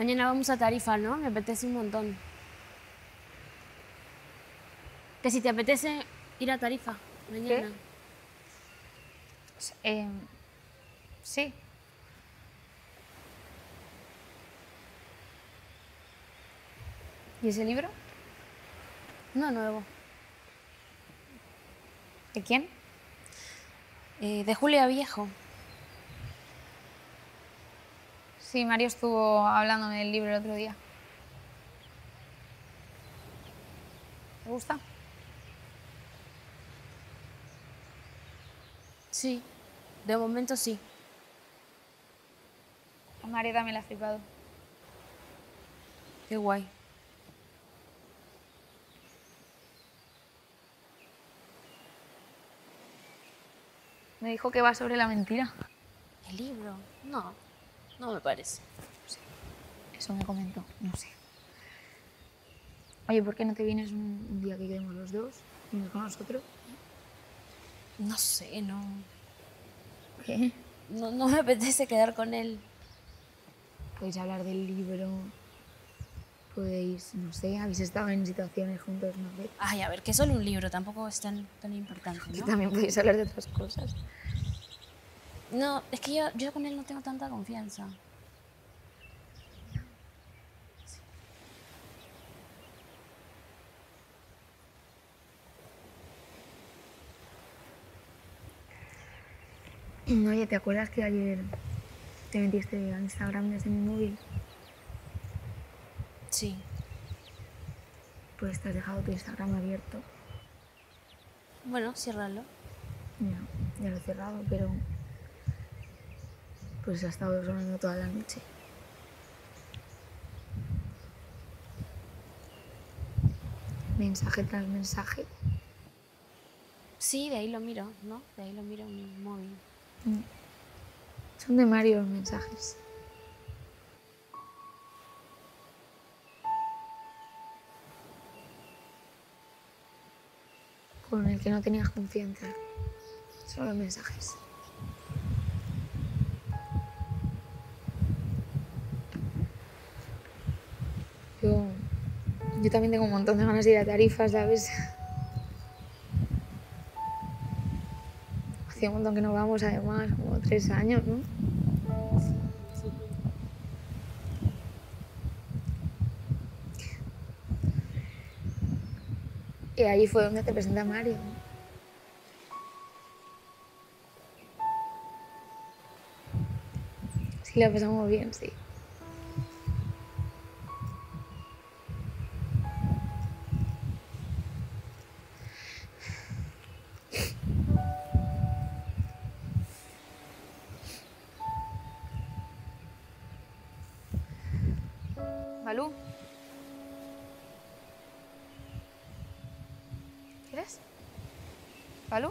Mañana vamos a Tarifa, ¿no? Me apetece un montón. Que si te apetece ir a Tarifa mañana. Sí. ¿Y ese libro? Uno nuevo. ¿De quién? Eh, de Julia Viejo. Sí, Mario estuvo hablándome del libro el otro día. ¿Te gusta? Sí, de momento sí. A Mario también le ha flipado. Qué guay. Me dijo que va sobre la mentira. ¿El libro? No, no me parece. Eso me comentó, no sé. Oye, ¿por qué no te vienes un, día que quedemos los dos? ¿Vienes con nosotros? No sé, no. ¿Qué? No, no me apetece quedar con él. Podéis hablar del libro. Podéis, no sé, habéis estado en situaciones juntos una vez. Ay, a ver, que solo un libro tampoco es tan, tan importante, ¿no? también podéis hablar de otras cosas. No, es que yo, yo con él no tengo tanta confianza. Oye, ¿te acuerdas que ayer te metiste a Instagram desde mi móvil? Sí. Pues te has dejado tu Instagram abierto. Bueno, ciérralo. Ya, ya lo he cerrado, pero pues ha estado sonando toda la noche. Mensaje tras mensaje. Sí, de ahí lo miro, ¿no? De ahí lo miro en mi móvil. Mm. Son de Mario los mensajes. Con el que no tenías confianza. Solo mensajes. Yo, yo también tengo un montón de ganas de ir a tarifas, ¿sabes? Hacía un montón que no vamos, además, como tres años, ¿no? Y ahí fue donde te presenté a Mario. Sí, la pasamos bien, sí. ¿Quieres? ¿Balú?